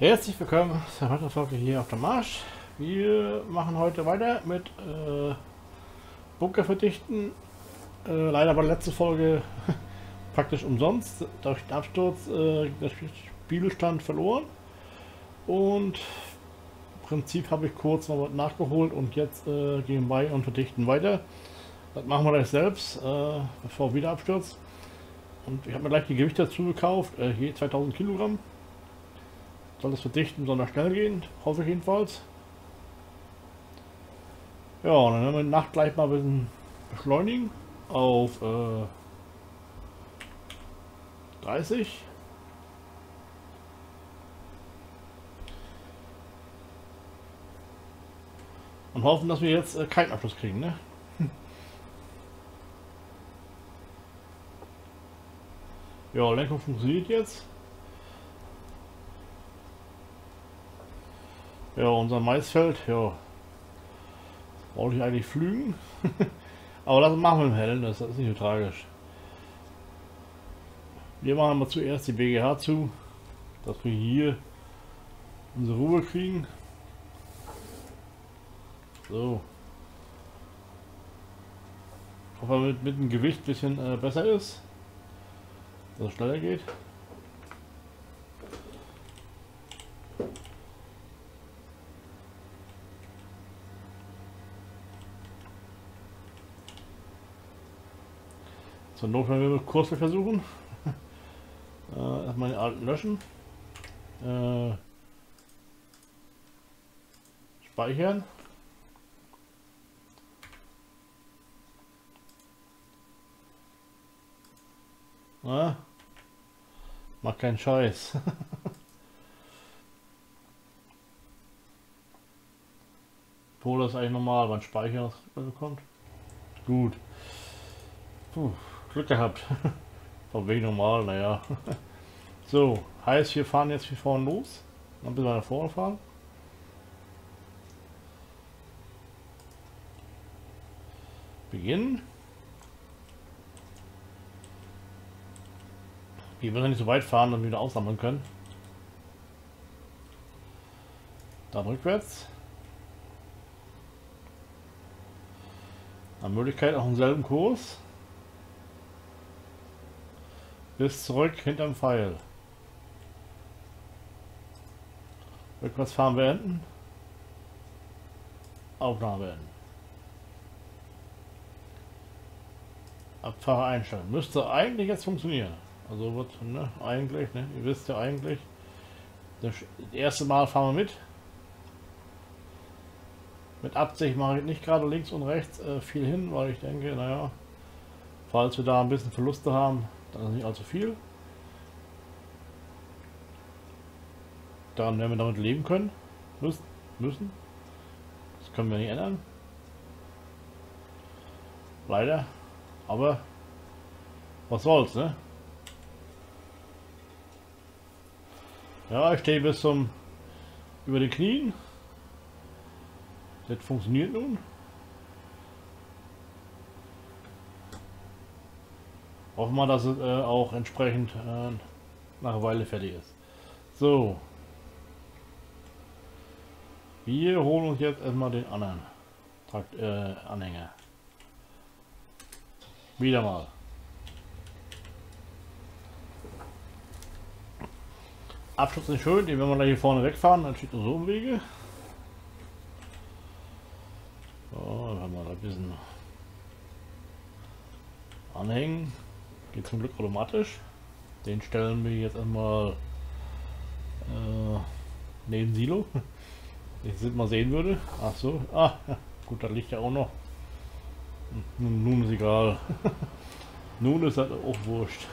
Herzlich willkommen zur weiteren Folge hier auf der Marsch. Wir machen heute weiter mit äh, Bunker verdichten. Äh, leider war die letzte Folge praktisch umsonst. Durch den Absturz äh, der Spielstand verloren. Und im Prinzip habe ich kurz noch was nachgeholt und jetzt äh, gehen wir und verdichten weiter. Das machen wir gleich selbst, äh, bevor wieder abstürzt. Und ich habe mir gleich die Gewichte dazu gekauft, äh, je 2000 Kilogramm. Soll das Verdichten besonders schnell gehen, hoffe ich jedenfalls. Ja, und dann werden wir Nacht gleich mal ein bisschen beschleunigen auf äh, 30. Und hoffen, dass wir jetzt äh, keinen Abschluss kriegen, ne? Ja, Lenkung funktioniert jetzt. Ja, unser Maisfeld, ja. Brauche ich eigentlich flügen. Aber das machen wir im Hellen, das ist nicht so tragisch. Wir machen mal zuerst die BGH zu, dass wir hier unsere Ruhe kriegen. So. Ich hoffe, mit, mit dem Gewicht ein bisschen äh, besser ist. Dass es schneller geht. Zur Not werden wir Kurse versuchen. äh, erstmal den alten löschen. Äh, speichern. Na? Mach keinen Scheiß. Wo das eigentlich normal, wann Speicher bekommt. Gut. Puh. Glück gehabt. Von wegen normal, naja. so, heißt wir fahren jetzt hier vorne los. Dann bis wir nach vorne fahren. Beginnen. Wir werden nicht so weit fahren, dass wir wieder aussammeln können. Dann rückwärts. Nach Möglichkeit auch im selben Kurs. Bis zurück hinterm Pfeil. Rückwärts fahren beenden. Aufnahme beenden. Abfahrer einstellen. Müsste eigentlich jetzt funktionieren. Also wird, ne, eigentlich, ne, ihr wisst ja eigentlich, das erste Mal fahren wir mit. Mit Absicht mache ich nicht gerade links und rechts äh, viel hin, weil ich denke, naja, falls wir da ein bisschen Verluste haben, ist nicht allzu viel. Daran werden wir damit leben können. Müssen. Das können wir nicht ändern. Leider. Aber was soll's, ne? Ja, ich stehe bis zum über den Knien. Das funktioniert nun. Hoffen wir, dass es äh, auch entsprechend äh, nach einer Weile fertig ist. So. Wir holen uns jetzt erstmal den anderen Trakt, äh, Anhänger. Wieder mal. Abschluss ist schön, den werden wir gleich hier vorne wegfahren, dann steht nur so im Wege. So, dann haben wir da ein bisschen anhängen. Geht zum Glück automatisch. Den stellen wir jetzt einmal äh, neben Silo. Ich es mal sehen würde. Ach so. Ah, gut, da liegt ja auch noch. Nun, nun ist egal. nun ist das auch wurscht.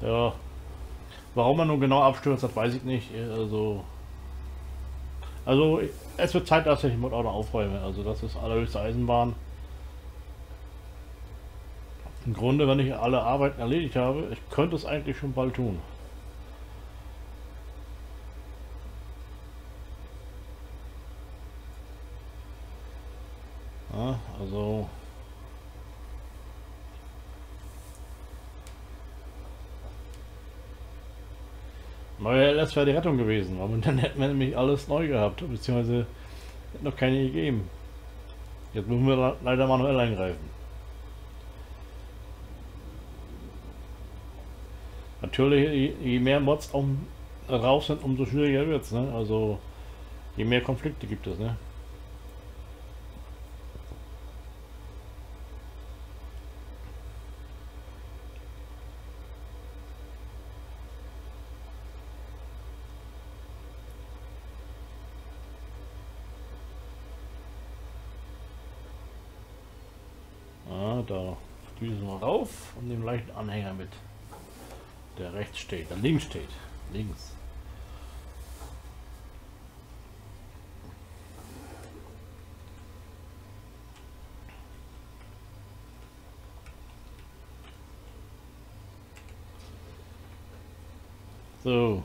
ja. Warum man nun genau abstürzt, das weiß ich nicht. Also, also es wird Zeit, dass ich den Motor aufräume. Also das ist allerhöchste Eisenbahn. Im Grunde, wenn ich alle Arbeiten erledigt habe, ich könnte es eigentlich schon bald tun. Ja, also Neue LS wäre die Rettung gewesen, aber dann hätten wir nämlich alles neu gehabt, beziehungsweise noch keine gegeben. Jetzt müssen wir leider manuell eingreifen. Natürlich, je mehr Mods um, raus sind, umso schwieriger wird es. Ne? Also je mehr Konflikte gibt es. Ne? Ah, da düsen wir rauf und nehmen leichten Anhänger mit. Der rechts steht, der links steht. Links. So.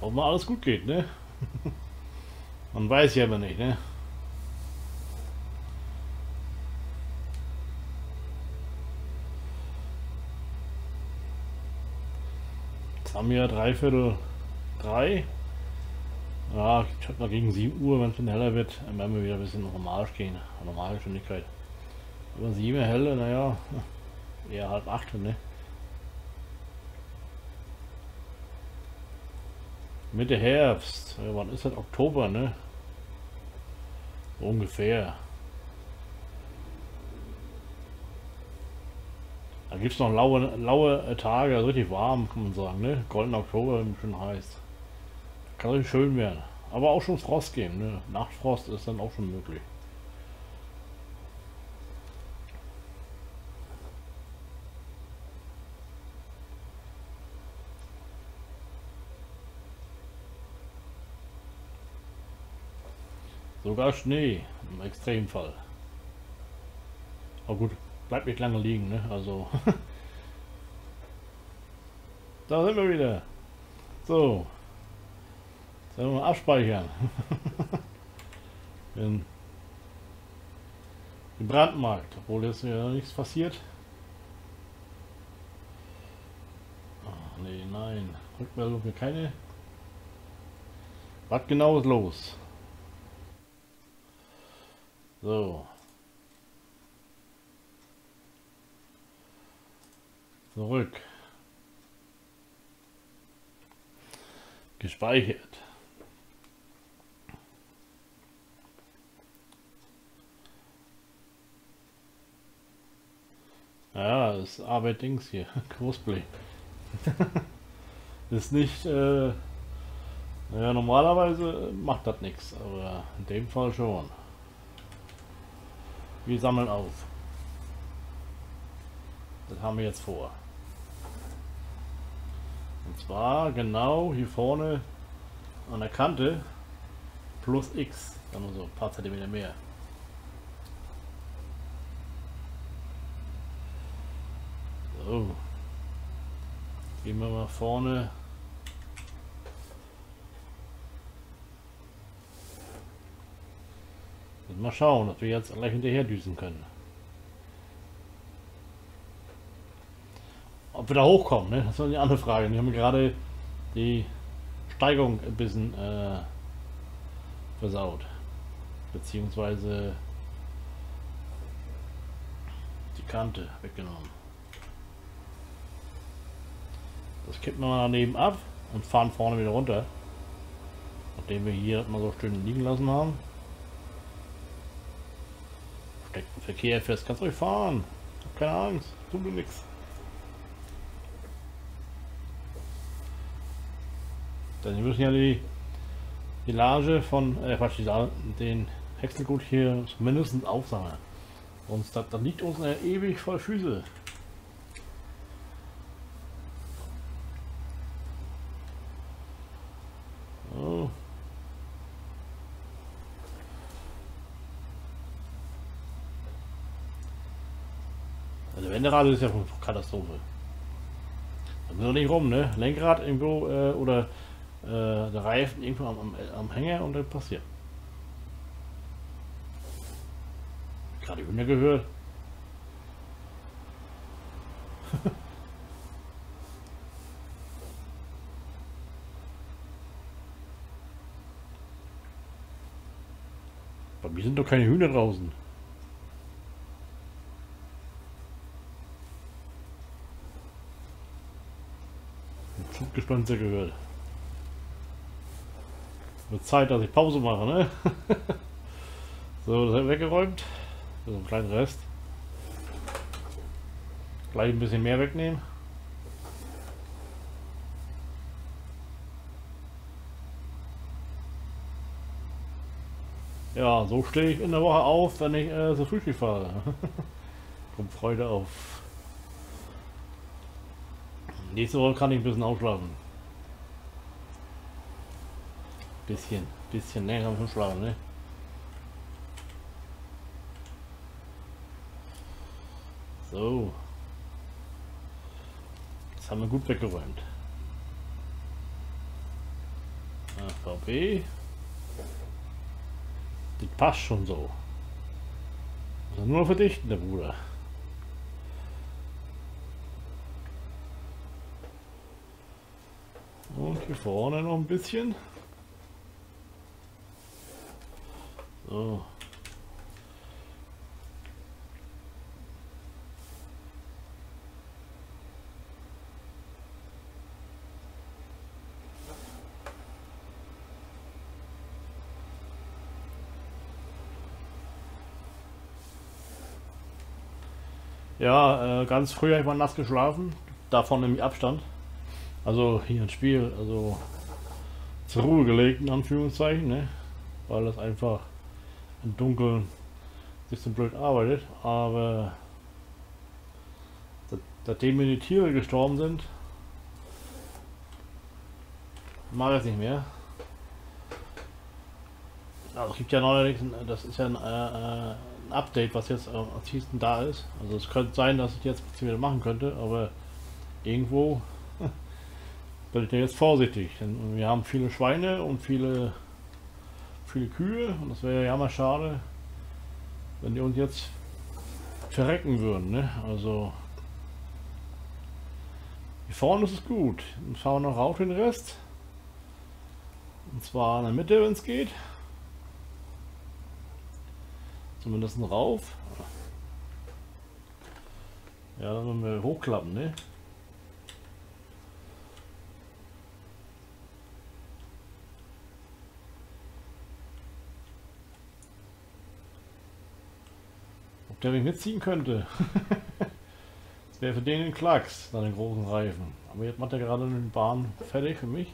Ob mal alles gut geht, ne? Man weiß ja immer nicht, ne? Haben wir dreiviertel drei. Ja, ich habe noch gegen 7 Uhr, wenn es heller wird, dann werden wir wieder ein bisschen normal gehen. Normale Geschwindigkeit. Aber 7 helle, naja, eher halb 8, ne? Mitte Herbst. Ja, wann ist das? Oktober, ne? ungefähr. Da gibt es noch laue, laue Tage, also richtig warm, kann man sagen, ne? Golden Oktober, schön heiß. Kann richtig schön werden. Aber auch schon Frost geben, ne? Nachtfrost ist dann auch schon möglich. Sogar Schnee im Extremfall. Aber gut, bleibt nicht lange liegen, ne? Also. da sind wir wieder. So. Sollen wir mal abspeichern. in Brandmarkt, obwohl jetzt ja nichts passiert. Oh, nee, nein. Rückmeldung für keine. Was genau ist los? So. Zurück. Gespeichert. Ja, ist Arbeit Dings hier. Großplay. ist nicht, äh, ja, normalerweise macht das nichts, aber in dem Fall schon. Wir sammeln auf. Das haben wir jetzt vor. Und zwar genau hier vorne an der Kante plus x, dann so ein paar Zentimeter mehr. So. Gehen wir mal vorne Mal schauen, ob wir jetzt gleich hinterher düsen können. Ob wir da hochkommen, ne? das ist eine andere Frage. Wir haben gerade die Steigung ein bisschen äh, versaut. Beziehungsweise die Kante weggenommen. Das kippen wir mal daneben ab und fahren vorne wieder runter. Nachdem wir hier mal so schön liegen lassen haben. Versteckten Verkehr fest, kannst ruhig fahren. Hab keine Angst, tut mir nichts. Denn wir müssen ja die, die Lage von, äh, Quatsch, den Hexengut hier mindestens aufsammeln. Sonst das, das liegt uns ja ewig voll Füße. Wenderad ist ja eine Katastrophe. Da müssen wir nicht rum, ne? Lenkrad irgendwo äh, oder äh, der Reifen irgendwo am, am, am Hänger und dann passiert. Gerade Hunde gehört. Bei mir sind doch keine Hühner draußen. Ein sehr gehört. Wird Zeit, dass ich Pause mache, ne? so, das haben wir weggeräumt. So ein kleiner Rest. Gleich ein bisschen mehr wegnehmen. Ja, so stehe ich in der Woche auf, wenn ich äh, so Frühstück fahre. Drum Freude auf. Nächste Woche kann ich ein bisschen ausschlafen. Bisschen, bisschen, ich schon schlafen, ne? So. Das haben wir gut weggeräumt. AVB. Das passt schon so. Also nur verdichten, der Bruder. Und hier vorne noch ein bisschen. So. Ja, äh, ganz früh habe ich mal nass geschlafen. Davon nämlich Abstand. Also hier ins Spiel, also zur Ruhe gelegt, in Anführungszeichen, ne? Weil das einfach im Dunkeln sich so blöd arbeitet. Aber seitdem mir die Tiere gestorben sind, mache ich es nicht mehr. Also es gibt ja neuerdings, das ist ja ein, äh, äh ein Update, was jetzt am tiefsten da ist. Also es könnte sein, dass ich jetzt wieder machen könnte, aber irgendwo bin ich jetzt vorsichtig. Denn wir haben viele Schweine und viele, viele Kühe und das wäre ja mal schade, wenn die uns jetzt verrecken würden. Ne? Also hier vorne ist es gut. Dann fahren wir noch rauf den Rest. Und zwar in der Mitte, wenn es geht. Zumindest rauf. Ja, dann müssen wir hochklappen, ne? Der mich mitziehen könnte. das wäre für den ein Klacks, den großen Reifen. Aber jetzt macht er gerade eine Bahn fertig für mich.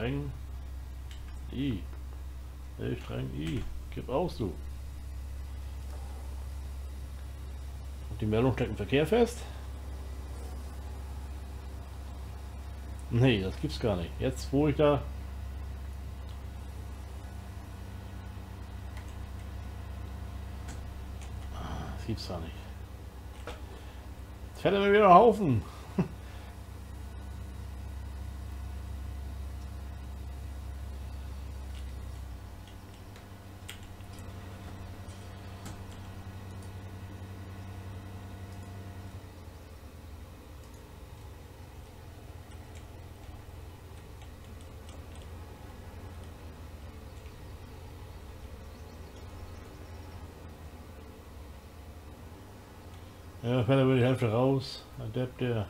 streng I. Hey, streng I. Gib du. Und die Meldung steckt im Verkehr fest. Nee, das gibt's gar nicht. Jetzt, wo ich da... Ah, das gibt's gar nicht. Jetzt fährt er mir wieder Haufen. Ja, fällt aber die Hälfte raus. Adept der.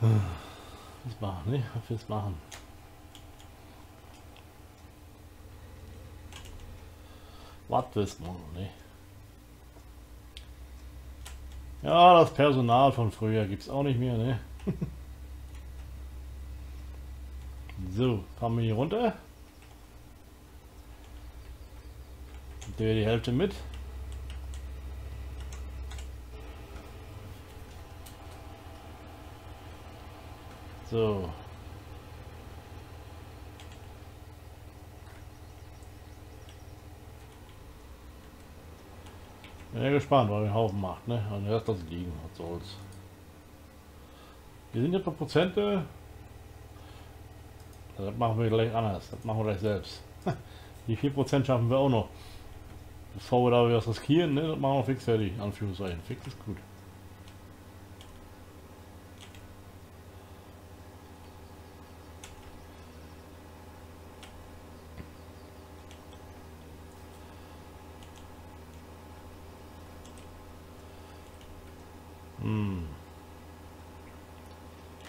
Was machen, ne? Willst machen? Was willst machen, ne? Ja, das Personal von früher gibt es auch nicht mehr, ne? so, fahren wir hier runter. Der die Hälfte mit. So. Bin ja gespannt, was den Haufen macht, ne? Und erst das liegen, was soll's. Wir sind jetzt bei Prozente. Das machen wir gleich anders. Das machen wir gleich selbst. Die 4% schaffen wir auch noch. Bevor wir da was riskieren, ne? Das machen wir fix fertig. Anführungszeichen. Fix ist gut.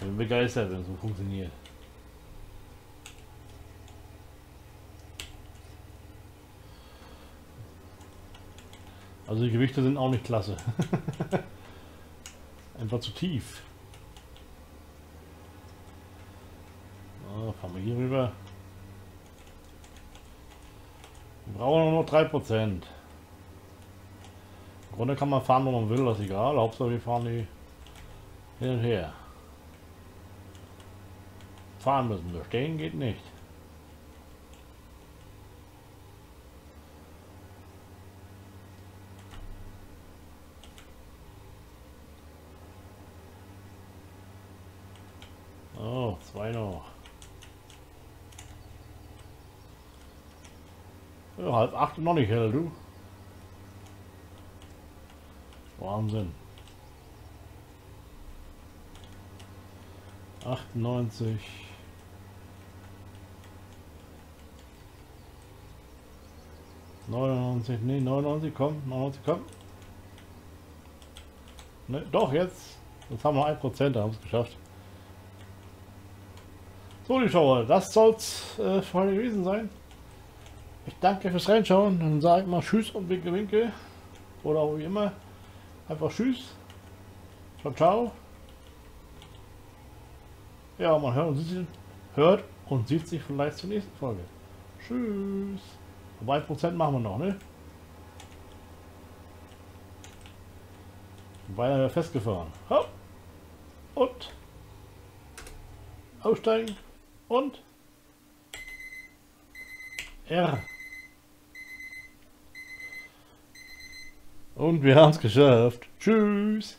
Bin begeistert, wenn es so funktioniert. Also die Gewichte sind auch nicht klasse. Einfach zu tief. So, fahren wir hier rüber. Wir brauchen nur noch 3%. Im Grunde kann man fahren, wo man will, das ist egal. Hauptsache wir fahren die hin und her. Fahren müssen wir, stehen geht nicht. Oh, zwei noch. Ja, halb acht noch nicht hell, du. Wahnsinn. 98. Neunundneunzig, nee, 99, komm, 99, komm. Ne, doch, jetzt. Jetzt haben wir 1%, da haben es geschafft. So, die Schauer, das soll's äh, für heute gewesen sein. Ich danke fürs Reinschauen. Dann sage ich mal Tschüss und Winke Winke. Oder wie immer. Einfach Tschüss. Ciao, ciao. Ja, man hört und sieht, hört und sieht sich vielleicht zur nächsten Folge. Tschüss. 2% machen wir noch, ne? Weiter festgefahren. Hopp. Und aussteigen und R. Und wir haben es geschafft. Tschüss.